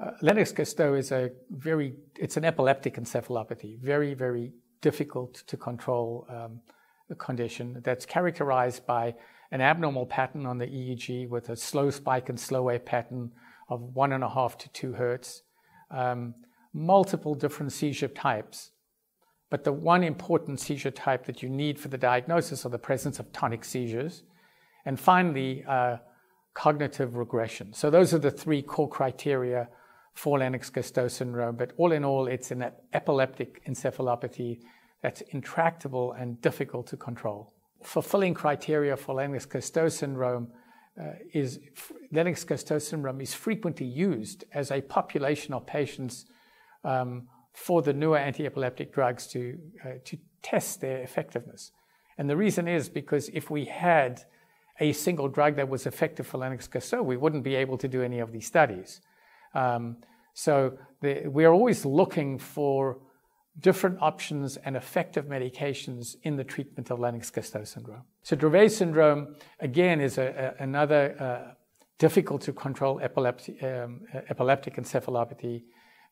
Uh, Lennox-Gastaut is a very, it's an epileptic encephalopathy, very, very difficult to control um, condition that's characterized by an abnormal pattern on the EEG with a slow spike and slow wave pattern of one and a half to two hertz, um, multiple different seizure types. But the one important seizure type that you need for the diagnosis are the presence of tonic seizures. And finally, uh, cognitive regression. So those are the three core criteria for Lennox-Gastaut syndrome. But all in all, it's an epileptic encephalopathy that's intractable and difficult to control. Fulfilling criteria for Lennox-Gastaut syndrome uh, is Lennox-Gastaut syndrome is frequently used as a population of patients um, for the newer anti-epileptic drugs to uh, to test their effectiveness. And the reason is because if we had a single drug that was effective for Lennox-Gastaut, we wouldn't be able to do any of these studies. Um, so the, we're always looking for different options and effective medications in the treatment of Lennox-Gastaut syndrome. So Dravet syndrome, again, is a, a, another uh, difficult to control epilepsy, um, epileptic encephalopathy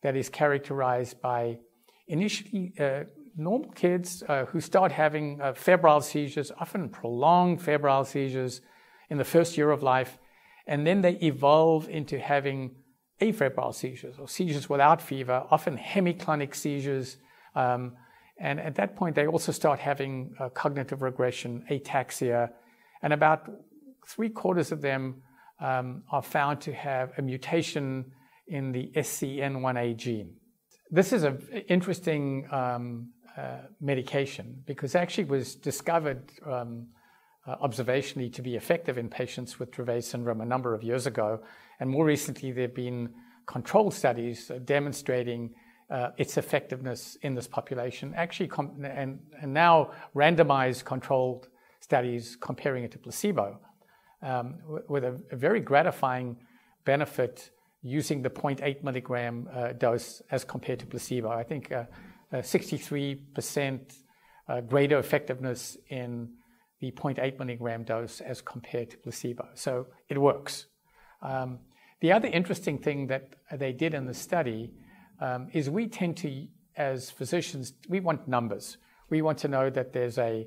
that is characterized by initially uh, normal kids uh, who start having uh, febrile seizures, often prolonged febrile seizures in the first year of life, and then they evolve into having afebrile seizures or seizures without fever, often hemiclonic seizures. Um, and at that point, they also start having uh, cognitive regression, ataxia, and about three quarters of them um, are found to have a mutation in the SCN1A gene. This is an interesting um, uh, medication because actually was discovered um, uh, observationally to be effective in patients with Dravet syndrome a number of years ago. And more recently, there have been controlled studies uh, demonstrating uh, its effectiveness in this population, actually, com- and, and, now randomized controlled studies comparing it to placebo um, with a, a, very gratifying benefit using the 0.8 milligram uh, dose as compared to placebo. I think uh, 63% uh, greater effectiveness in the 0.8 milligram dose as compared to placebo. So it works. Um, the other interesting thing that they did in the study um, is we tend to, as physicians, we want numbers. We want to know that there's a,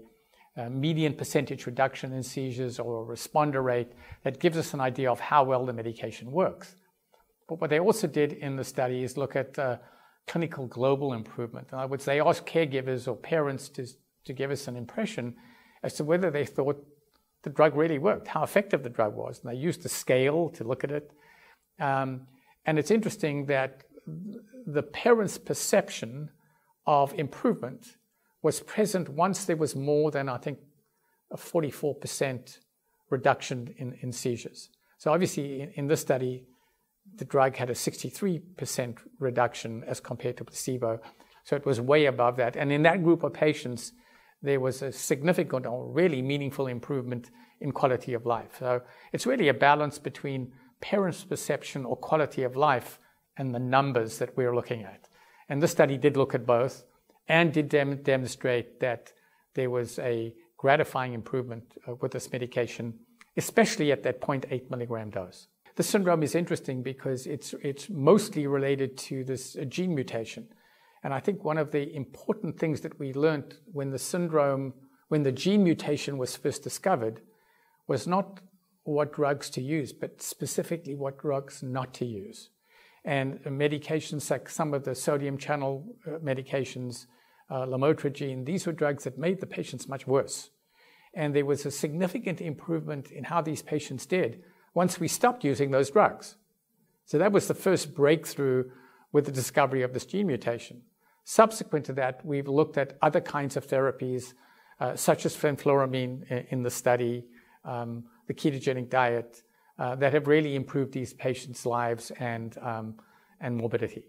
a median percentage reduction in seizures or a responder rate that gives us an idea of how well the medication works. But what they also did in the study is look at uh, clinical global improvement. In other words, they asked caregivers or parents to, to give us an impression as to whether they thought the drug really worked, how effective the drug was. And they used a scale to look at it. Um, and it's interesting that the parents' perception of improvement was present once there was more than, I think, a 44% reduction in, in seizures. So obviously, in, in this study, the drug had a 63% reduction as compared to placebo. So it was way above that. And in that group of patients, there was a significant or really meaningful improvement in quality of life. So it's really a balance between parents' perception or quality of life and the numbers that we're looking at. And this study did look at both and did dem- demonstrate that there was a gratifying improvement uh, with this medication, especially at that 0.8 milligram dose. The syndrome is interesting because it's, it's mostly related to this gene mutation. And I think one of the important things that we learned when the syndrome, when the gene mutation was first discovered, was not what drugs to use, but specifically what drugs not to use. And medications like some of the sodium channel uh, medications, uh, lamotrigine, these were drugs that made the patients much worse. And there was a significant improvement in how these patients did once we stopped using those drugs. So that was the first breakthrough with the discovery of this gene mutation. Subsequent to that, we've looked at other kinds of therapies, uh, such as fenfluramine in the study, um, the ketogenic diet, uh, that have really improved these patients' lives and, um, and morbidity.